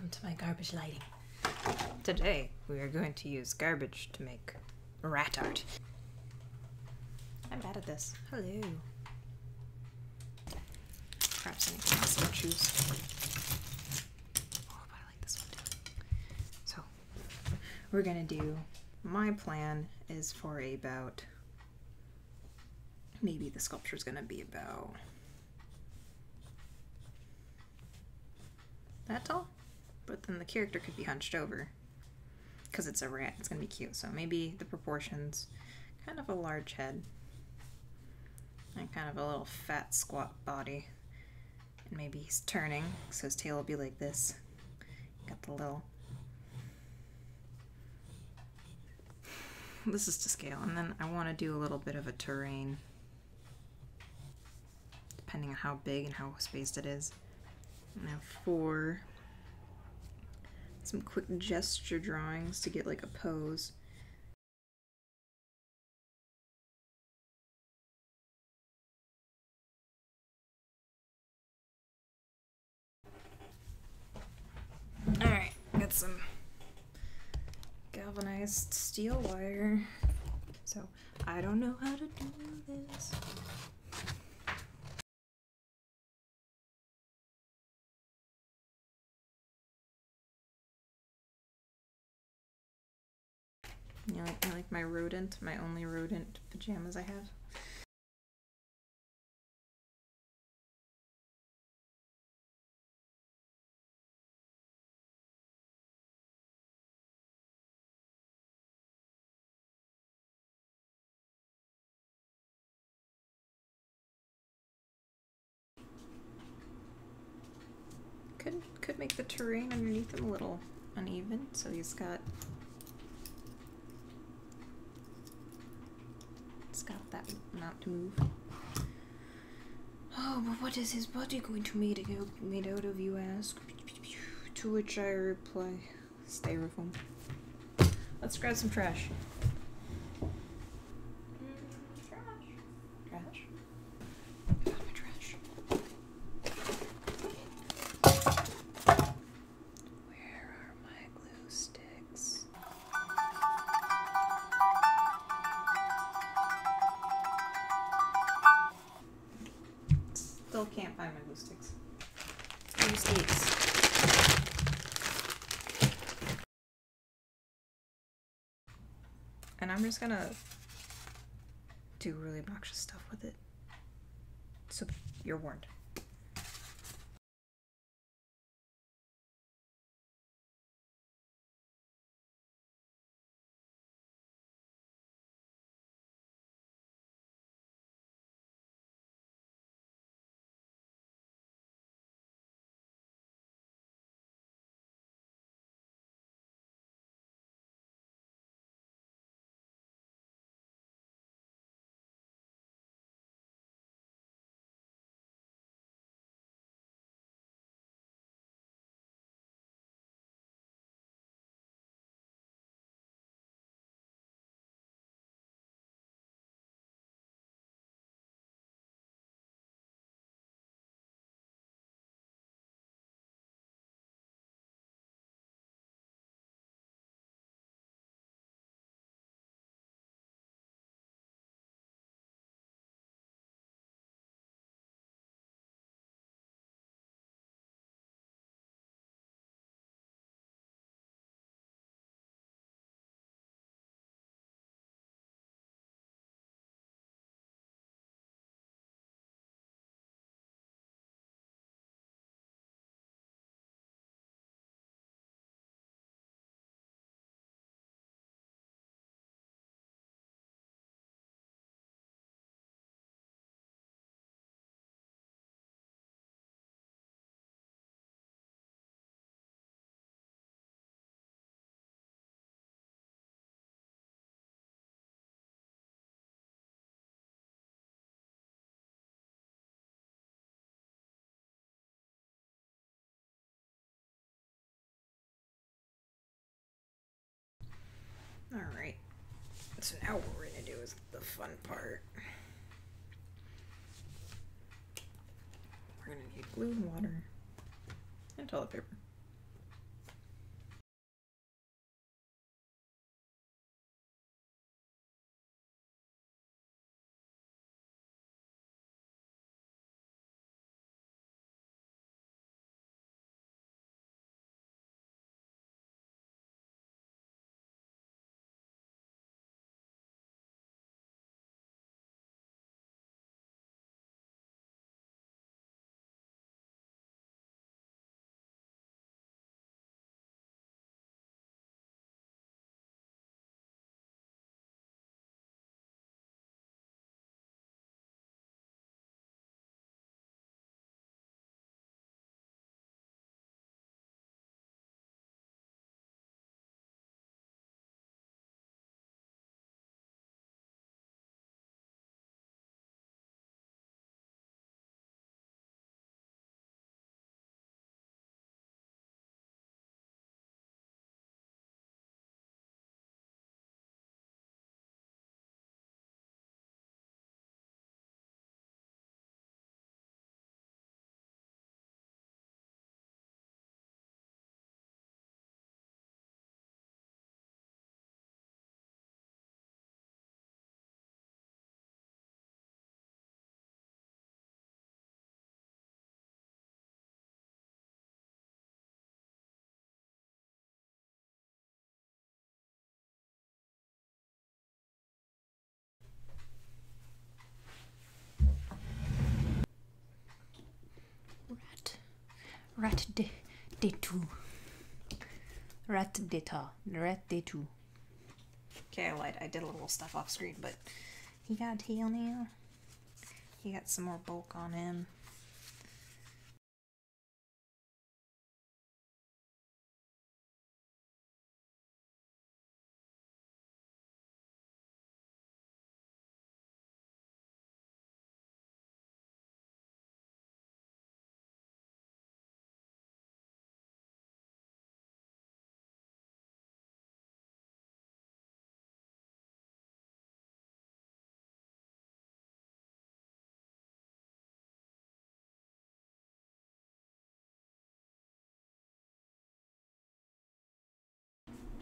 welcome to my garbage lighting. Today, we are going to use garbage to make rat art. I'm bad at this. Hello. Perhaps anything else I'll choose. Oh, but I like this one too. So, we're gonna do, my plan is for about, maybe the sculpture's gonna be about that tall, but then the character could be hunched over because it's a rat. It's gonna be cute. So maybe the proportions, kind of a large head, and kind of a little fat squat body, and maybe he's turning, so his tail will be like this. Got the little. This is to scale, and then I want to do a little bit of a terrain, depending on how big and how spaced it is. Now for some quick gesture drawings to get like a pose. Alright, got some galvanized steel wire. So I don't know how to do this. My rodent, my only rodent pajamas I have. Could could make the terrain underneath him a little uneven, so he's got It's got that amount to move. Oh, but what is his body going to made made out of, you ask? To which I reply, styrofoam. Let's grab some trash. Still can't find my glue sticks. Glue sticks. And I'm just gonna do really obnoxious stuff with it. So you're warned. So now what we're gonna do is the fun part. We're gonna need glue and water and toilet paper. Rat de de two. Rat data. Rat de two. Okay, I lied. I did a little stuff off screen, but he got tail now. He got some more bulk on him.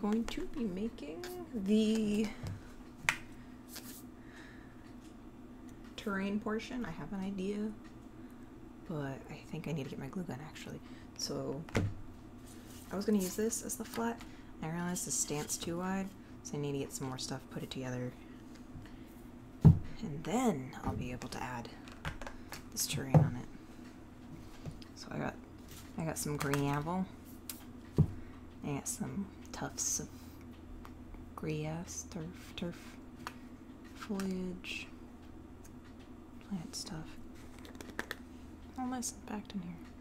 going to be making the terrain portion. I have an idea, but I think I need to get my glue gun actually. So I was gonna use this as the flat. I realized the stance too wide, so I need to get some more stuff, put it together, and then I'll be able to add this terrain on it. So I got I got some green gravel. I got some tufts of grass, turf, turf, foliage, plant stuff. All nice and packed in here.